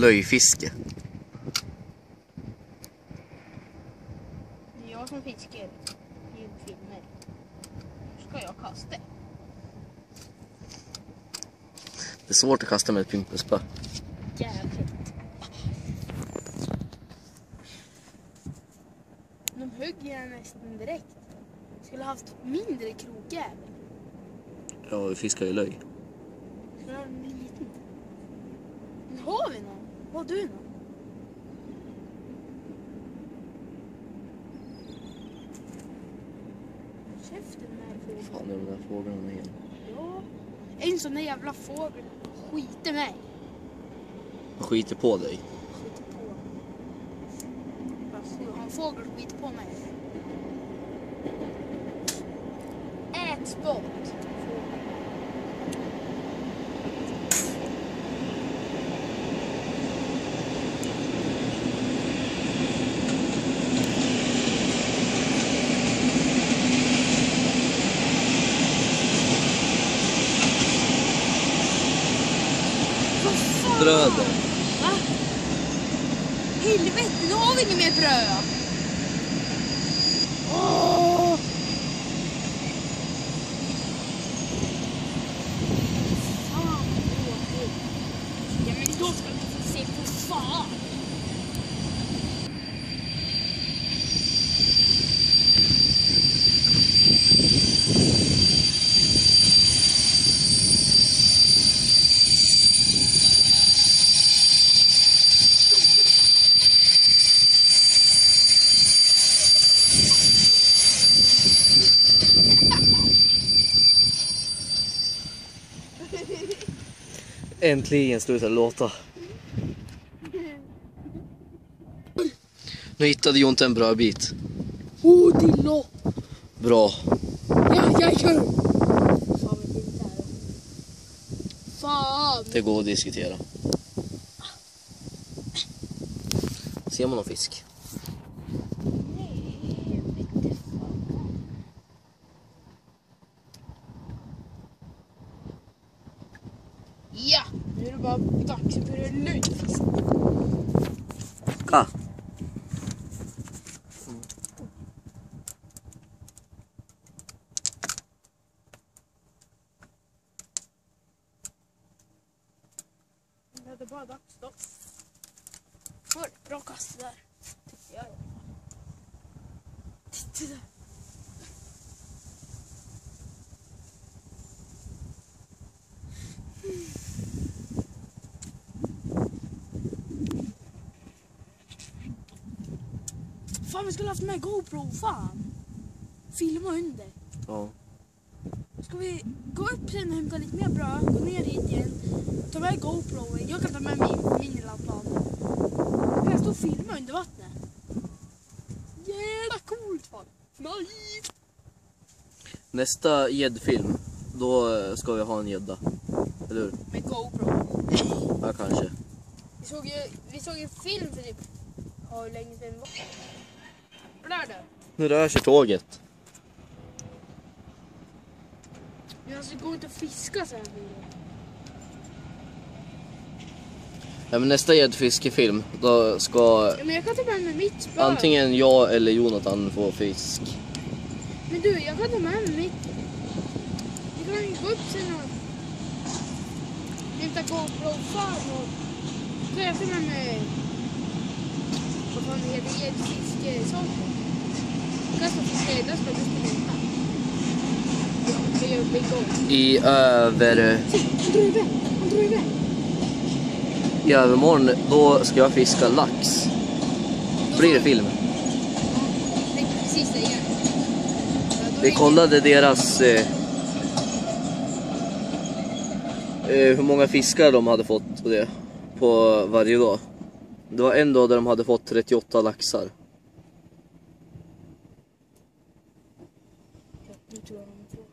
Löjfiske. Det är jag som fiskar julfilmer. Nu ska jag kasta. Det är svårt att kasta med ett pimpelspö. Jävligt. De hugger jag nästan direkt. Skulle haft mindre krogjävel. Ja, vi fiskar ju löj. Skulle ha en liten. Men har vi någon? Har du någon? Käften med fågeln. Fan, är de där fåglarna igen? Ja. En sån där jävla fågel skiter mig. De skiter på dig. Skiter på. En fågel skiter på mig. Äts bort. Bröder. Va? Helvete, nu har vi inget mer bröd. Åh! Fan. Ja, men då ska vi få se för fan. Äntligen slutar det låta. Nu hittade Jonte en brödbit. Oh, Dillo! Bra. Ja, ja, ja! Fan, det går att diskutera. Ser man någon fisk? Ja, bara dags att börja lutfiska. Ka. Det bara dags då. Var ett bra kast där. Tycker jag. Titta där. Fan vi skulle haft med GoPro, fan. Filma under. Ja. Ska vi gå upp sen och hämta lite mer bröd, gå ner hit igen, ta med GoPro, jag kan ta med min minilampan. Då kan jag stå och filma under vattnet. Jävla coolt fan! Nice! Nästa gäddfilm, då ska vi ha en gädda. Eller hur? Med GoPro. Ja, kanske. Vi såg ju, vi såg ju film för typ, ja hur länge sedan var det? Lördag. Nu rör sig tåget. Men alltså gå inte och fiska sen. Ja, men nästa gäddfiskefilm, då ska Ja, men jag kan ta med mig mitt spö. antingen jag eller Jonathan få fisk. Men du, jag kan ta med mig mitt. Vi kan gå upp sen och hämta GoPro-fan och så jag tar med mig vad fan det heter, gäddfiskesaker. Jag I över... Han drar iväg, han drar iväg. I övermorgon, då ska jag fiska lax. Blir det film? Precis det igen. Vi kollade deras... Eh, eh, hur många fiskar de hade fått på det. På varje dag. Det var en dag där de hade fått 38 laxar. Nu tror jag de får.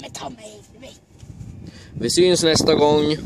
Men ta mig, helvete. Vi syns nästa gång.